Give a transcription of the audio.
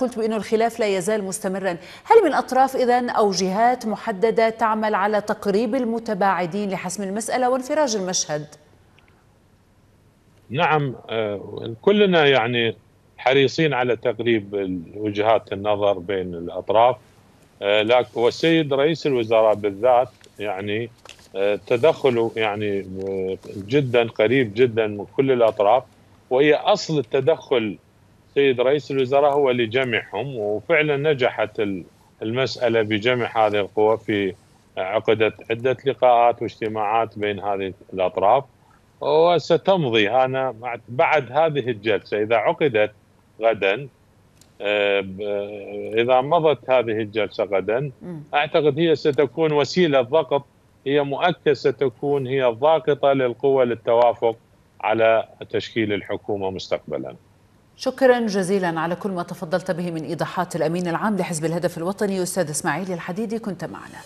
قلت بأن الخلاف لا يزال مستمرا. هل من أطراف إذن أو جهات محددة تعمل على تقريب المتباعدين لحسم المسألة وانفراج المشهد؟ نعم آه، كلنا يعني حريصين على تقريب وجهات النظر بين الأطراف. آه، والسيد رئيس الوزراء بالذات يعني آه، تدخله يعني جدا قريب جدا من كل الأطراف وهي أصل التدخل سيد رئيس الوزراء هو اللي جمعهم وفعلا نجحت المسألة بجمع هذه القوى في عقدت عدة لقاءات واجتماعات بين هذه الأطراف. وستمضي أنا بعد هذه الجلسة إذا عقدت غدا آه، إذا مضت هذه الجلسة غدا أعتقد هي ستكون وسيلة ضغط. هي مؤكد ستكون هي الضاغطة للقوى للتوافق على تشكيل الحكومة مستقبلا. شكرا جزيلا على كل ما تفضلت به من إيضاحات الأمين العام لحزب الهدف الوطني أستاذ إسماعيل الحديدي كنت معنا.